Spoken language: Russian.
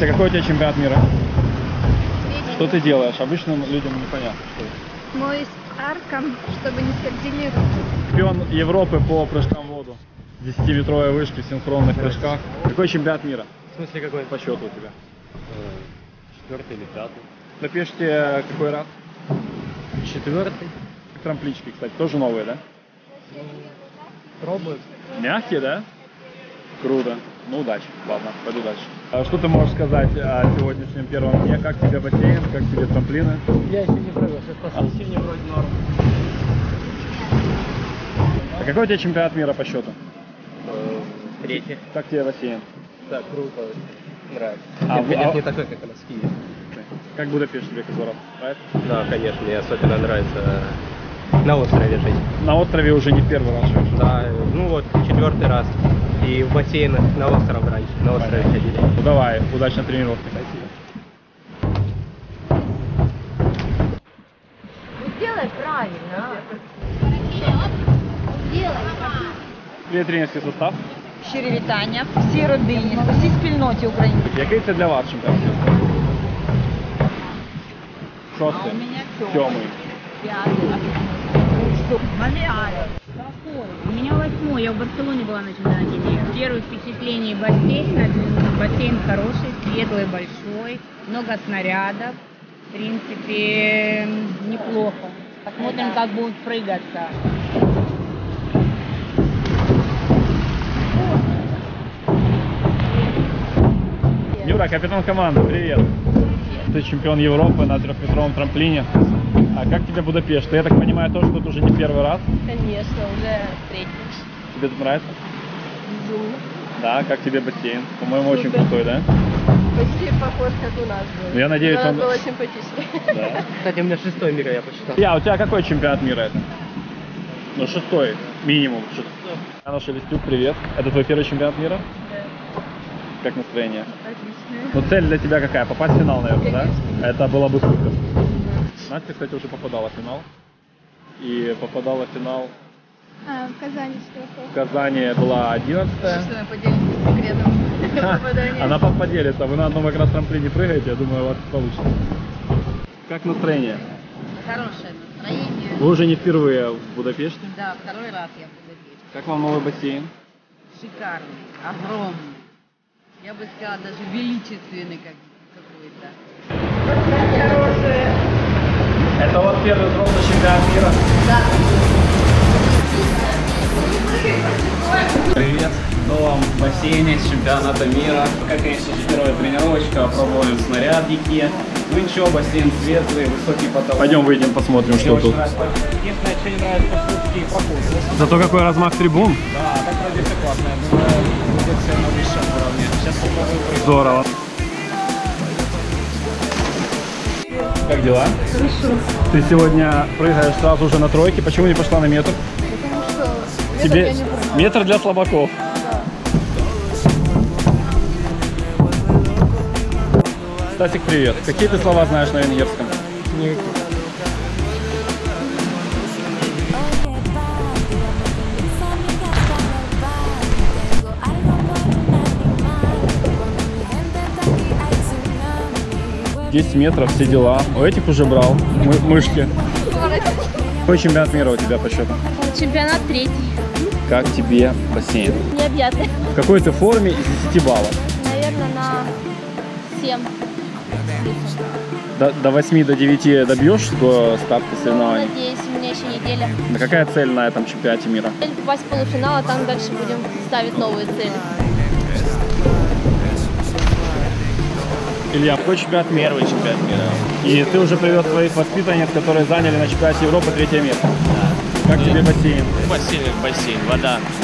какой у тебя чемпионат мира? Что ты делаешь? Обычным людям непонятно, что это. Моюсь арком, чтобы не скользили руки. Чемпион Европы по прыжкам в воду. 10-метровой вышки в синхронных прыжках. Какой чемпионат мира В смысле какой? по счету у тебя? Четвертый или пятый? На пешке какой раз? Четвертый. Трамплички, кстати, тоже новые, да? Пробую. Мягкие, да? Круто. Ну, удачи. Ладно, пойду дальше. А что ты можешь сказать о сегодняшнем первом дне? Как тебе бассейн, как тебе трамплины? Я еще не пробовал, сейчас посмотрю. Сегодня вроде норм. А какой у тебя чемпионат мира по счету? Третий. Как тебе бассейн? Да, круто. Нравится. А Нет, конечно, а- не такой, как у нас в Киеве. Как Будапешт тебе как город? Нравится? Да, конечно, мне особенно нравится на острове жить. На острове уже не первый раз живешь. Да, ну вот, четвертый раз И в бассейнах на остров раньше, на острове Понятно. ходили. Ну давай, удачной тренировки. Сделай правильно. Привіт, тренерський состав. Щирі вітання всій родині, всій спільноті українській. Який це для вас чемпіонат? Шостий. Сьомий. У меня восьмой, я в Барселоне была на чемпионате мира. Первое впечатление бассейн, один бассейн хороший, светлый, большой, много снарядов. В принципе, неплохо. Посмотрим, как будут прыгаться. Юра, капитан команды, привет. Ты чемпион Европы на трехметровом трамплине. А как тебе Будапешт? Ты, я так понимаю, тоже тут уже не первый раз. Конечно, уже третий. Тебе тут нравится? Безумно. Да, как тебе бассейн? По-моему, очень крутой, да? Почти похож, как у нас был. Ну, я надеюсь, Но он- было симпатичнее. Да. Кстати, у меня шестой мира, я посчитал. Я, у тебя какой чемпионат мира это? Ну, шестой, минимум. Шестой. Анна Шелестюк, привет. Это твой первый чемпионат мира? Как настроение? Отлично. Ну, цель для тебя какая? Попасть в финал, наверное, да? Это было бы супер. Настя, кстати, уже попадала в финал. И попадала в финал А, в Казани что в Казани была 11 Собственно, поделитесь секретом попадания. Она пап поделится. Вы на одном как раз трамплине прыгаете, я думаю, у вас получится. Как настроение? Хорошее настроение. Вы уже не впервые в Будапеште. Да, второй раз я в Будапеште. Как вам новый бассейн? Шикарный, огромный. Я бы сказала, даже величественный как, какой-то. Это вот первый взрослый чемпионат мира. Да. Привет! В новом бассейне с чемпионата мира. Пока, конечно первая тренировочка, пробуем снарядики. Ничего, бассейн светлый, высокий потолок. Пойдем выйдем, посмотрим, Мне что тут. нравится. Единственное, что не нравится, шутки и проходы. Зато какой размах трибун. Да, так вроде все классно. Я думаю, будет все на высшем уровне. Сейчас попробую прыгать. Здорово. Как дела? Хорошо. Ты сегодня прыгаешь сразу же на тройке. Почему не пошла на метр? Потому что метр Тебе я не прыгаю. метр для слабаков. Стасик, привет. Какие ты слова знаешь на венгерском? Десять метров, все дела. У этих уже брал. Мы- мышки. Какой чемпионат мира у тебя по счету? Чемпионат третий. Как тебе бассейн? Необъятный. В какой ты форме из 10 баллов? Наверное, на 7. До, до 8 до 9 добьешь до старта соревнований? Надеюсь, у меня еще неделя. А какая цель на этом чемпионате мира? Цель попасть в полуфинал, а там дальше будем ставить новые цели. Илья, какой чемпионат мира? Первый чемпионат мира. И ты уже привез своих воспитанниц, которые заняли на чемпионате Европы третье место. Как тебе бассейн? Бассейн, бассейн, вода. Ну,